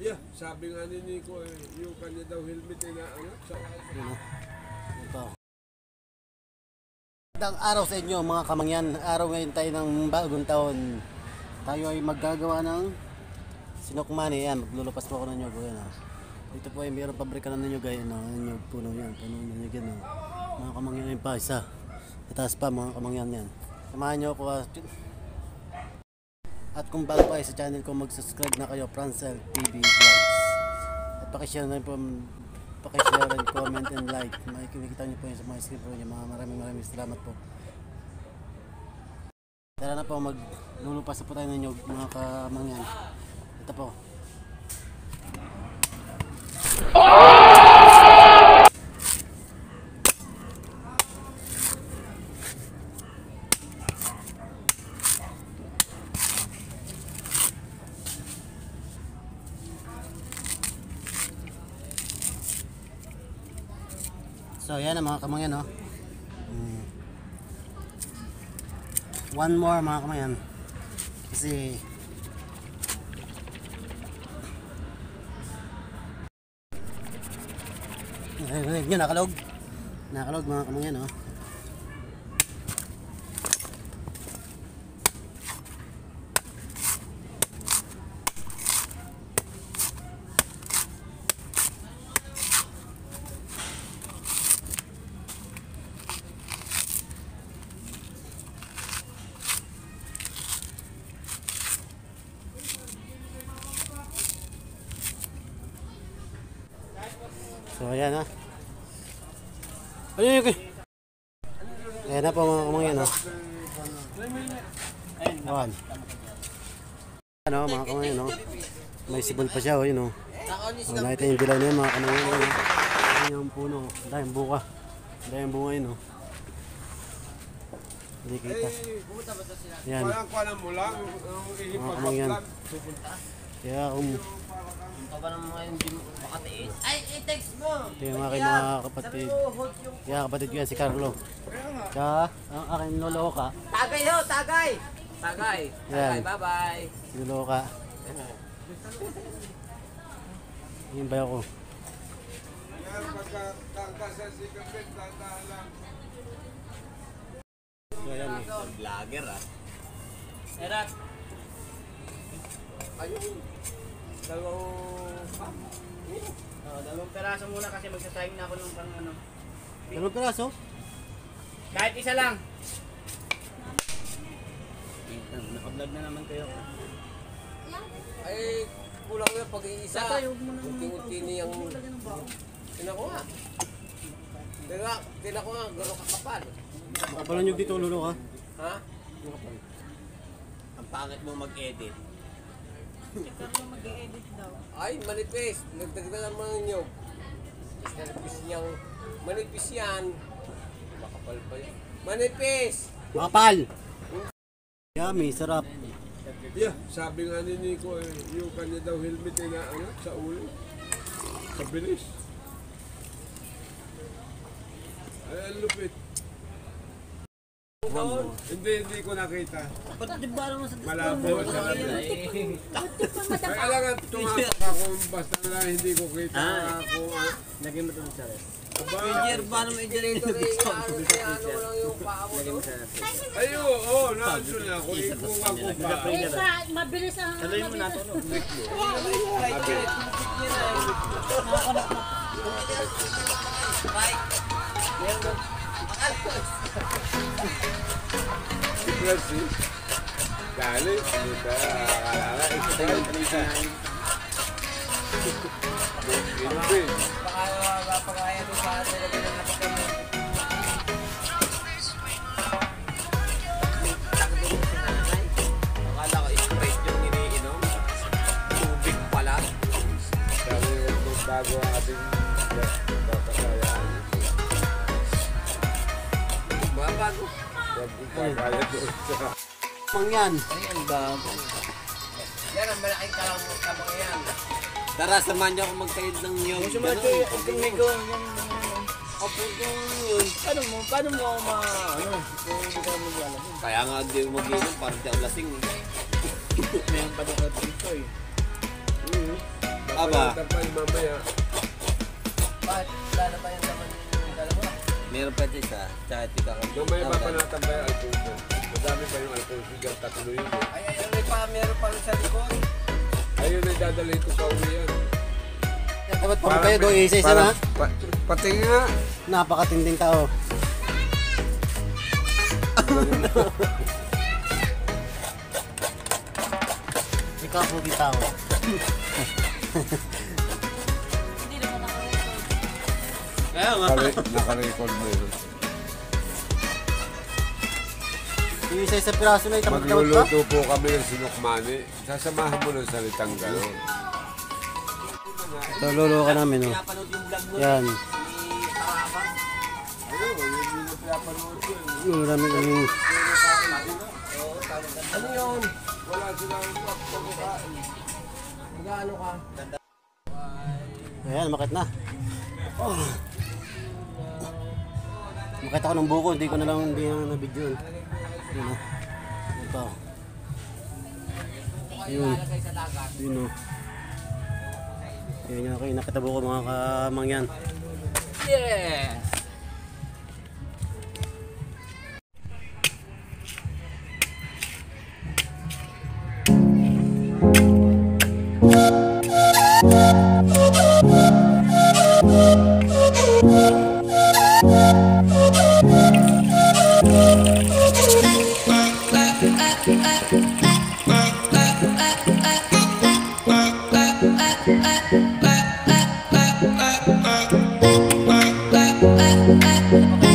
Yeah, sabi nga ni Nico eh, yung kanya daw helmet ay na ano, sa Yun o. Ito. Magandang araw sa inyo mga kamangyan. Araw ngayon tayo ng bagong taon. Tayo ay maggagawa ng sinukmani. Yan, maglulupas po ako ng nyog. Yan, oh. Dito po ay mayroong pabrika ng nyog. Yan, oh. Yung nyog, puno yan. Puno ng nyog yan. Oh. Mga kamangyan yung pa isa. Itaas pa mga kamangyan yan. Samahan nyo ako. ah. At kung bago pa kayo sa channel ko, mag-subscribe na kayo, Francel TV Vlogs. At pakishare na rin po, pakishare and comment and like. Makikita niyo po yun sa mga screen po niyo. Mga maraming maraming salamat po. Tara na po, maglulupas na po tayo ng mga kamangyan. Ito po. So, yan ang mga kamangyan, no? Mm. One more, mga kamangyan. Kasi... Ay, Yun, nakalog. Nakalog, mga kamangyan, no? So, ayan, ha? Ano yun, yun? Ayan na po, mga kamangyan, no? Ayan. Ano, mga kamangyan, no? May sibol pa siya, oh, yun, oh. Oh, nakita yung dilaw na yun, mga kamangyan, oh. Ayan yung puno, oh. Ang daming buka. Daming bunga yun, oh. Hindi kita. Yan. Parang kuanan mo lang, ang Mga kamangyan. Kaya kung Ito ba naman makatiis? Ay, i-text mo! ito yung aking mga kapatid. Kaya kapatid ko yan, si Carlo. Tsaka ang aking lolo ka, Tagay ho, tagay! Tagay. Yan. Tagay, bye-bye. si lolo ka. Yung bayo ko. Yan, pagkatangka sa sikapit, tandaan lang. So ayan. Vlogger ah. Erat. Ayun, dalawang Oh, dalawang peraso muna kasi magsasayang na ako ng pang ano. Dalawang piraso? Kahit isa lang. Naka-vlog na naman kayo. Ay, kulang na mo na Unti-unti niyang... Tinan ko nga, gano'ng kakapal. Makapalan nyo dito lolo ka. Ha? Ang pangit mo mag-edit. Ay, manipis. Nagdagdagan mo ng nyog. Manipis niyang... Manipis yan. Makapal pa yan. Manipis! Makapal! Yummy, sarap. Yeah, sabi nga ni Nico eh, yung kanya daw helmet ay na ano, sa ulo. Sa bilis. Ay, lupit. Hindi, hindi ko nakita. Ba't di ba naman sa Malabo sa Kaya lang ang tumapak ako basta na hindi ko kita kung ah, Lagay mo sa rin. aba. Engineer, ba naman engineer Ito rin, ano lang yung paa mo. no? Ay, oo, nandun na ako. Ako pa. Mabilis ang... Saluhin mo na ito. no? Francis. Dali, hindi ka. Akala nga, isa tayo. Isa. Hindi. Baka mapakaya doon sa atin. Lagyan na napakayo. Akala ko straight yung iniinom. Tubig pala. Sabi ko, bago ang ating Sa... Mangyan. Ayun ba? Yan ang malaking kalang kamang yan. Tara, samahan niyo ako magkayod ng niyog. Gusto mo ito yung tumigo. Opo, kung yun. Paano mo, paano mo ako ma, ano, kung hindi ka mo alam. Kaya nga di mo mag-inom, parang di ako lasing. eh. Mayroon pa doon dito eh. Aba. Tapay mamaya. Bakit? Wala na ba dalawa? Meron pa dyan isa. Tsaka tika ko. Mamaya pa panatambay ang Alfonso. Madami pa yung Alfonso dyan. Tatlo yun eh. Ay, ay, ay, may pa, meron pa rin sa likod. Ayun ay dadalhin ko pa uwi yan. Dapat pa kayo doon isa-isa na. Pa, pati nga. Napakatinding tao. Ikaw po tao. Kaya nga. Nakare- Nakarecord mo yun. Yung isa-isa piraso na itamad ka ba? Magluluto po kami ng sinukmani. Sasamahan mo ng salitang gano'n. Ito, lolo ka namin, oh. Yan. yun yung eh. Namin kami. Ano yun? Wala silang pagkakaan. Magkano ka? Ayan, makit na. Oh. Makita ko ng buko, hindi ko na lang hindi na na-video. Yun, oh. Ito. Yun. Yun, oh. Yun yung aking nakita buko mga kamangyan. Oh.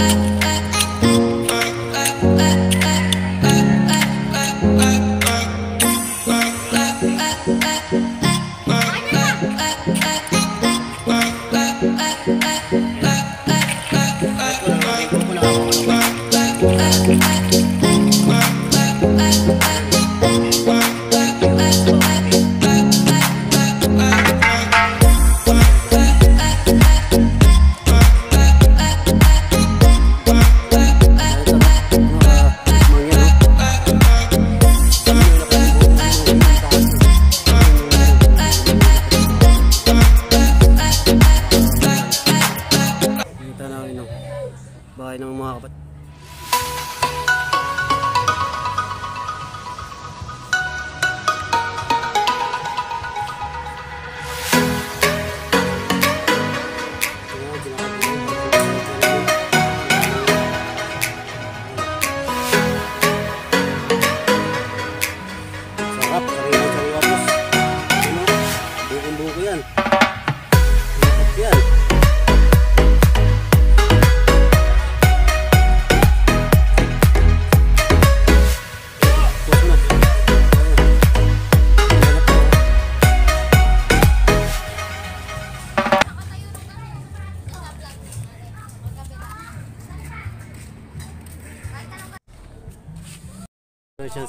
Kita Sarap,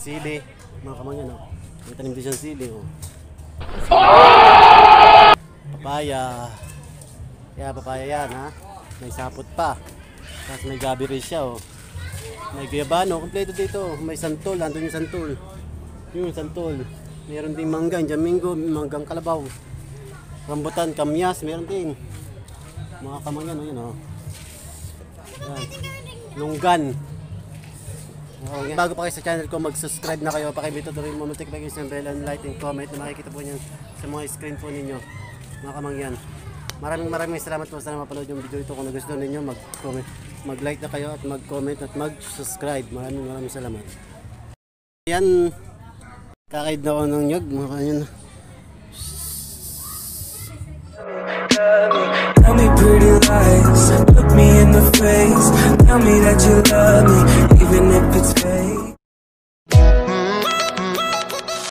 sili. Mga kamangyan, oh. May tanim din siyang sili, oh. Papaya. Kaya papaya yan, ha? May sapot pa. Tapos may gabi rin siya, oh. May guyabano, kompleto dito. May santol, andun yung santol. Yung santol. Meron din mangga, jamingo, manggang kalabaw. Rambutan, kamyas, meron din. Mga kamangyan, oh, yun, oh. Yan. Lunggan. Okay. Bago pa kayo sa channel ko, mag-subscribe na kayo. Pakibito rin mo notification bell and like and comment na makikita po niyo sa mga screen po ninyo. Mga kamangyan. Maraming maraming salamat po sa mapanood yung video ito. Kung nagustuhan ninyo, mag-comment, mag-like na kayo at mag-comment at mag-subscribe. Maraming maraming salamat. Yan, kakaid na ako ng nyug. Mga kanyan. Tell me pretty lies, look me in the face. Tell me that you love me, even if it's fake.